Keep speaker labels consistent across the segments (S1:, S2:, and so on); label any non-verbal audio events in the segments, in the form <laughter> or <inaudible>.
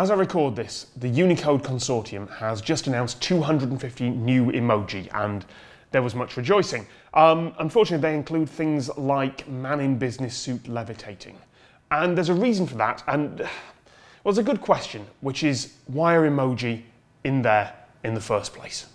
S1: As I record this, the Unicode Consortium has just announced 250 new emoji, and there was much rejoicing. Um, unfortunately, they include things like man in business suit levitating. And there's a reason for that, and <sighs> well, it's a good question, which is why are emoji in there in the first place?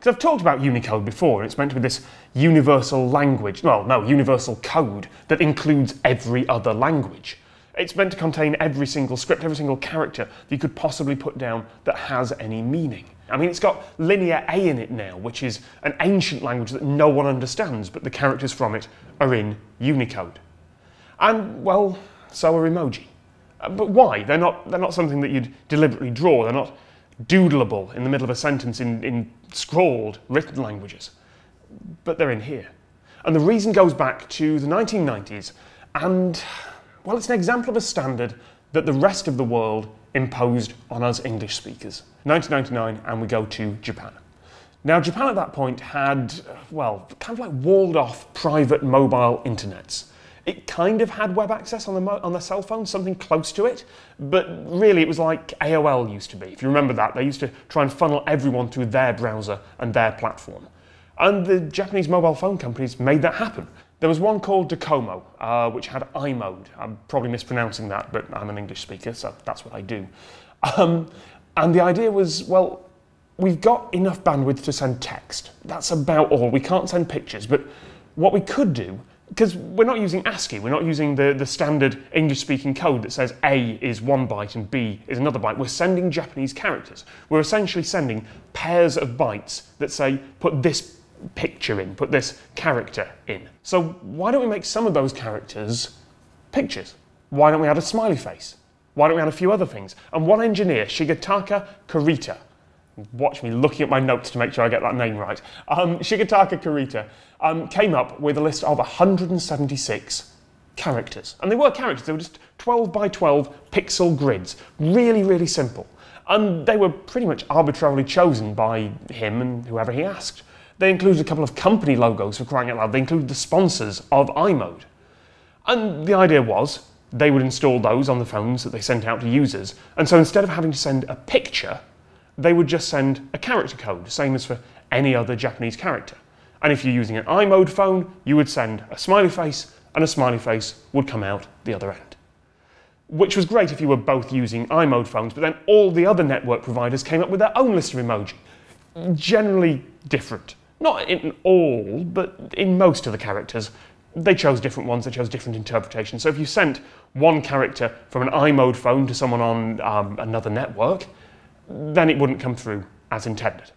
S1: Because I've talked about Unicode before, and it's meant to be this universal language, well, no, universal code that includes every other language. It's meant to contain every single script, every single character that you could possibly put down that has any meaning. I mean, it's got Linear A in it now, which is an ancient language that no one understands, but the characters from it are in Unicode. And, well, so are emoji. Uh, but why? They're not, they're not something that you'd deliberately draw. They're not doodleable in the middle of a sentence in, in scrawled, written languages. But they're in here. And the reason goes back to the 1990s, and, well, it's an example of a standard that the rest of the world imposed on us English speakers. 1999, and we go to Japan. Now, Japan at that point had, well, kind of like walled off private mobile internets. It kind of had web access on the, on the cell phone, something close to it, but really it was like AOL used to be. If you remember that, they used to try and funnel everyone through their browser and their platform. And the Japanese mobile phone companies made that happen. There was one called Docomo, uh, which had iMode. I'm probably mispronouncing that, but I'm an English speaker, so that's what I do. Um, and the idea was, well, we've got enough bandwidth to send text. That's about all. We can't send pictures, but what we could do because we're not using ASCII, we're not using the, the standard English speaking code that says A is one byte and B is another byte. We're sending Japanese characters. We're essentially sending pairs of bytes that say, put this picture in, put this character in. So why don't we make some of those characters pictures? Why don't we add a smiley face? Why don't we add a few other things? And one engineer, Shigetaka Kurita, watch me looking at my notes to make sure I get that name right. Um, Shigetaka Kurita um, came up with a list of 176 characters. And they were characters, they were just 12 by 12 pixel grids. Really, really simple. And they were pretty much arbitrarily chosen by him and whoever he asked. They included a couple of company logos for crying out loud. They included the sponsors of iMode. And the idea was they would install those on the phones that they sent out to users. And so instead of having to send a picture, they would just send a character code, same as for any other Japanese character. And if you're using an iMode phone, you would send a smiley face, and a smiley face would come out the other end. Which was great if you were both using iMode phones, but then all the other network providers came up with their own list of emoji. Generally different. Not in all, but in most of the characters. They chose different ones, they chose different interpretations. So if you sent one character from an iMode phone to someone on um, another network, then it wouldn't come through as intended.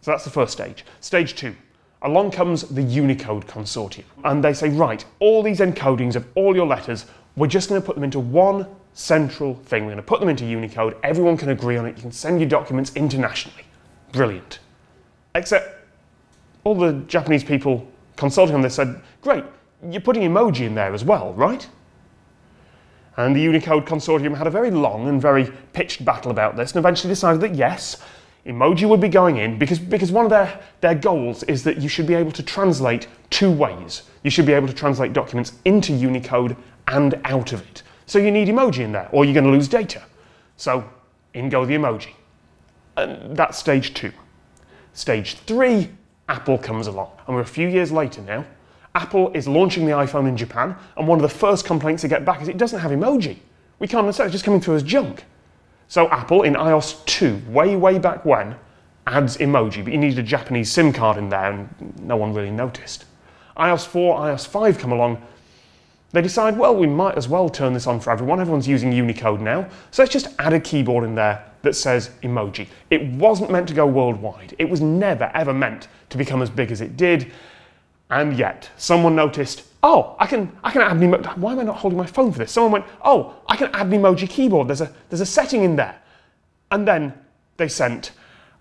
S1: So that's the first stage. Stage two, along comes the Unicode Consortium. And they say, right, all these encodings of all your letters, we're just going to put them into one central thing. We're going to put them into Unicode. Everyone can agree on it. You can send your documents internationally. Brilliant. Except all the Japanese people consulting on this said, great, you're putting emoji in there as well, right? And the Unicode Consortium had a very long and very pitched battle about this and eventually decided that yes, emoji would be going in because, because one of their, their goals is that you should be able to translate two ways. You should be able to translate documents into Unicode and out of it. So you need emoji in there or you're going to lose data. So in go the emoji. And that's stage two. Stage three, Apple comes along. And we're a few years later now. Apple is launching the iPhone in Japan, and one of the first complaints they get back is it doesn't have emoji. We can't understand, it's just coming through as junk. So Apple in iOS 2, way, way back when, adds emoji, but you needed a Japanese SIM card in there, and no one really noticed. iOS 4, iOS 5 come along, they decide, well, we might as well turn this on for everyone. Everyone's using Unicode now. So let's just add a keyboard in there that says emoji. It wasn't meant to go worldwide. It was never, ever meant to become as big as it did. And yet, someone noticed, oh, I can, I can add an emoji. Why am I not holding my phone for this? Someone went, oh, I can add an emoji keyboard. There's a, there's a setting in there. And then they sent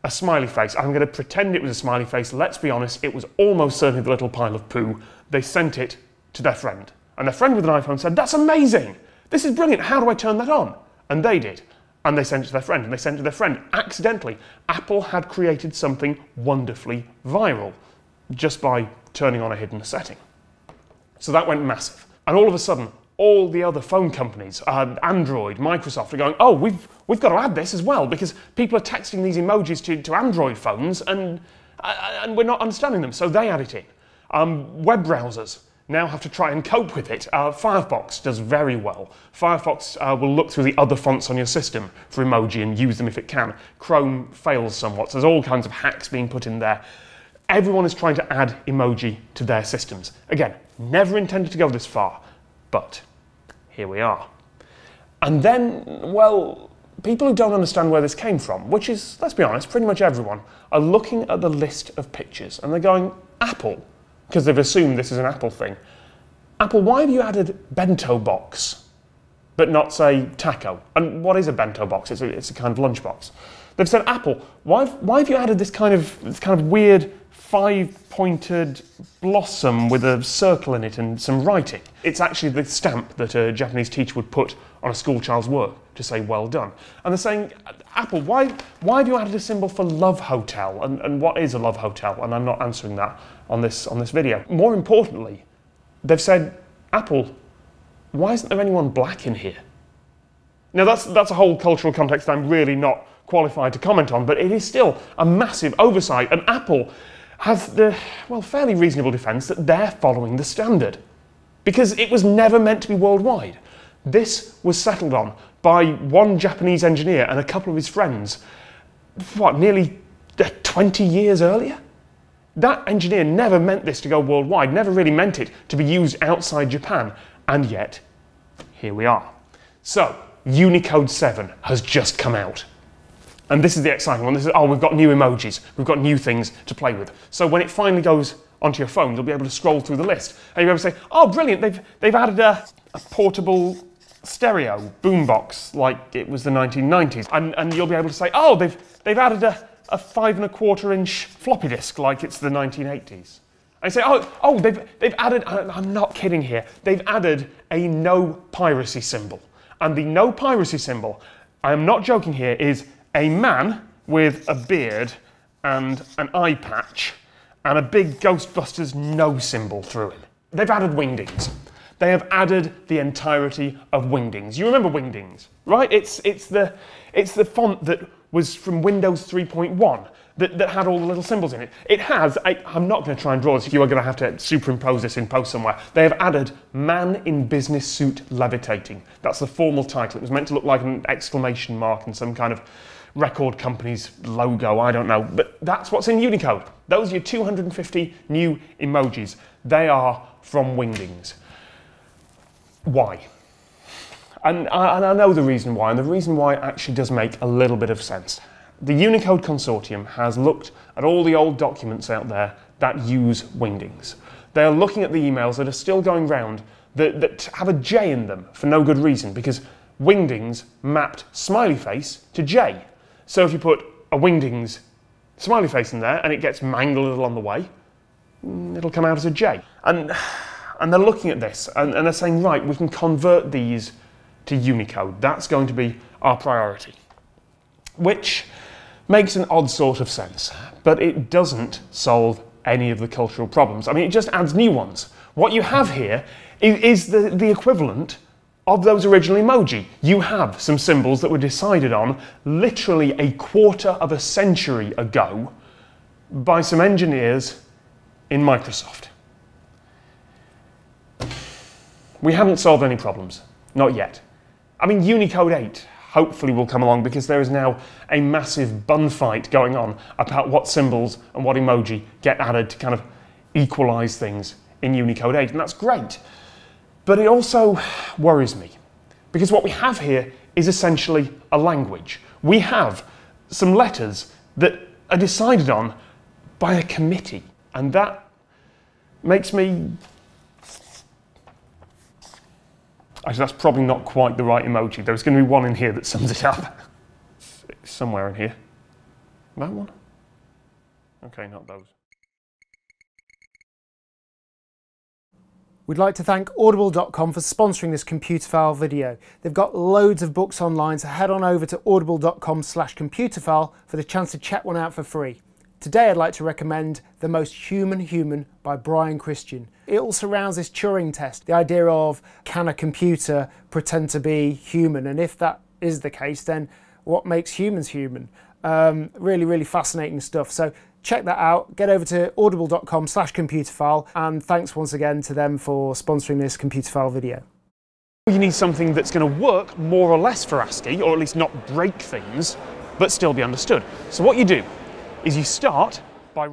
S1: a smiley face. I'm going to pretend it was a smiley face. Let's be honest, it was almost certainly the little pile of poo. They sent it to their friend. And a friend with an iPhone said, that's amazing. This is brilliant. How do I turn that on? And they did. And they sent it to their friend. And they sent it to their friend. Accidentally, Apple had created something wonderfully viral just by turning on a hidden setting. So that went massive. And all of a sudden, all the other phone companies, uh, Android, Microsoft, are going, oh, we've, we've got to add this as well because people are texting these emojis to, to Android phones and, uh, and we're not understanding them. So they add it in. Um, web browsers now have to try and cope with it. Uh, Firefox does very well. Firefox uh, will look through the other fonts on your system for emoji and use them if it can. Chrome fails somewhat, so there's all kinds of hacks being put in there. Everyone is trying to add emoji to their systems. Again, never intended to go this far, but here we are. And then, well, people who don't understand where this came from, which is, let's be honest, pretty much everyone, are looking at the list of pictures and they're going, Apple, because they've assumed this is an Apple thing. Apple, why have you added bento box, but not say taco? And what is a bento box? It's a, it's a kind of lunchbox. They've said, Apple, why, why have you added this kind of this kind of weird five-pointed blossom with a circle in it and some writing? It's actually the stamp that a Japanese teacher would put on a school child's work to say well done. And they're saying, Apple, why, why have you added a symbol for love hotel? And, and what is a love hotel? And I'm not answering that on this, on this video. More importantly, they've said, Apple, why isn't there anyone black in here? Now that's, that's a whole cultural context I'm really not qualified to comment on, but it is still a massive oversight. And Apple has the, well, fairly reasonable defence that they're following the standard. Because it was never meant to be worldwide. This was settled on by one Japanese engineer and a couple of his friends, what, nearly uh, 20 years earlier? That engineer never meant this to go worldwide, never really meant it to be used outside Japan, and yet, here we are. So, Unicode 7 has just come out. And this is the exciting one. This is, oh, we've got new emojis. We've got new things to play with. So when it finally goes onto your phone, you'll be able to scroll through the list. And you'll be able to say, oh, brilliant, they've, they've added a, a portable stereo boombox like it was the 1990s. And, and you'll be able to say, oh, they've, they've added a, a five and a quarter inch floppy disk like it's the 1980s. I say, oh, oh, they've, they've added, I'm not kidding here, they've added a no piracy symbol. And the no piracy symbol, I am not joking here, is a man with a beard and an eye patch and a big Ghostbusters no symbol through him. They've added wingdings. They have added the entirety of Wingdings. You remember Wingdings, right? It's, it's, the, it's the font that was from Windows 3.1 that, that had all the little symbols in it. It has, I, am not going to try and draw this, if you are going to have to superimpose this in post somewhere. They have added Man in Business Suit Levitating. That's the formal title. It was meant to look like an exclamation mark and some kind of record company's logo, I don't know. But that's what's in Unicode. Those are your 250 new emojis. They are from Wingdings. Why? And I, and I know the reason why, and the reason why actually does make a little bit of sense. The Unicode Consortium has looked at all the old documents out there that use Wingdings. They are looking at the emails that are still going round that, that have a J in them for no good reason because Wingdings mapped smiley face to J. So if you put a Wingdings smiley face in there and it gets mangled along the way, mm, it'll come out as a J. And and they're looking at this and, and they're saying, right, we can convert these to Unicode. That's going to be our priority. Which makes an odd sort of sense, but it doesn't solve any of the cultural problems. I mean, it just adds new ones. What you have here is, the, the equivalent of those original emoji. You have some symbols that were decided on literally a quarter of a century ago by some engineers in Microsoft. We haven't solved any problems, not yet. I mean, Unicode 8 hopefully will come along because there is now a massive bun fight going on about what symbols and what emoji get added to kind of equalize things in Unicode 8, and that's great. But it also worries me because what we have here is essentially a language. We have some letters that are decided on by a committee, and that makes me Actually, that's probably not quite the right emoji. There's going to be one in here that sums it up. it's somewhere in here. That one? Okay, not those.
S2: We'd like to thank audible.com for sponsoring this Computerphile video. They've got loads of books online, so head on over to audible.com slash computerphile for the chance to check one out for free. Today I'd like to recommend The Most Human Human by Brian Christian. It all surrounds this Turing test, the idea of can a computer pretend to be human? And if that is the case, then what makes humans human? Um, really, really fascinating stuff. So check that out. Get over to audible.com slash computerphile and thanks once again to them for sponsoring this Computerphile video.
S1: You need something that's going to work more or less for ASCII, or at least not break things, but still be understood. So what you do is you start by